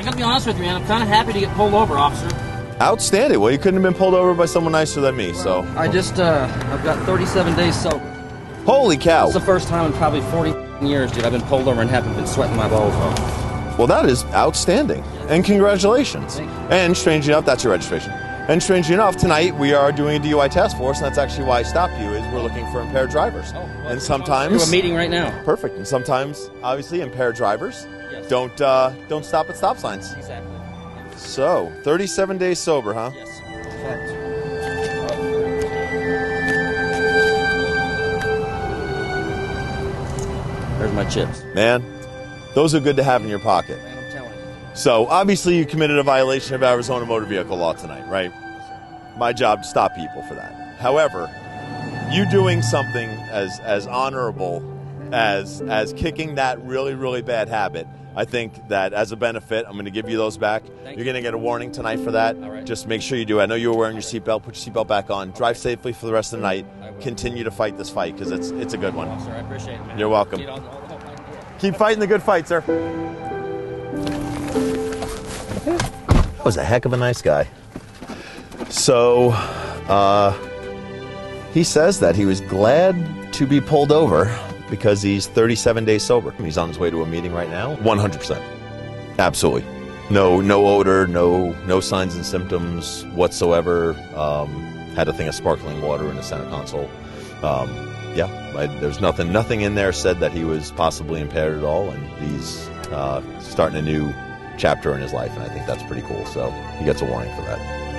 I gotta be honest with you, man. I'm kind of happy to get pulled over, officer. Outstanding. Well, you couldn't have been pulled over by someone nicer than me, so. I just, uh, I've got 37 days sober. Holy cow. It's the first time in probably 40 years, dude, I've been pulled over and haven't been sweating my balls off. Well, that is outstanding. And congratulations. And strange enough, that's your registration. And strangely enough, tonight we are doing a DUI task force, and that's actually why I stopped you. Is we're looking for impaired drivers. and sometimes We're a meeting right now. perfect. And sometimes, obviously, impaired drivers Yes. don't uh, don't stop at stop signs. Exactly. So, 37 days sober, huh? Yes. Fact. There's my chips. Man, those are good to have in your pocket. So, obviously, you committed a violation of Arizona motor vehicle law tonight, right? My job to stop people for that. However, you doing something as as honorable as as kicking that really really bad habit. I think that as a benefit, I'm going to give you those back. Thank You're going to get a warning tonight for that. Right. Just make sure you do. I know you were wearing your seatbelt. Put your seatbelt back on. Drive safely for the rest of the night. Continue to fight this fight because it's it's a good one. Officer, I appreciate it, man. You're welcome. Need all- all the help I can get. Keep fighting the good fight, sir. That was a heck of a nice guy. So, uh, he says that he was glad to be pulled over because he's 37 days sober. He's on his way to a meeting right now. 100%. Absolutely. No, no odor, no, no signs and symptoms whatsoever. Um, had a thing of sparkling water in the center console. Um, yeah, I, there's nothing, nothing in there said that he was possibly impaired at all, and he's uh, starting a new chapter in his life, and I think that's pretty cool. So he gets a warning for that.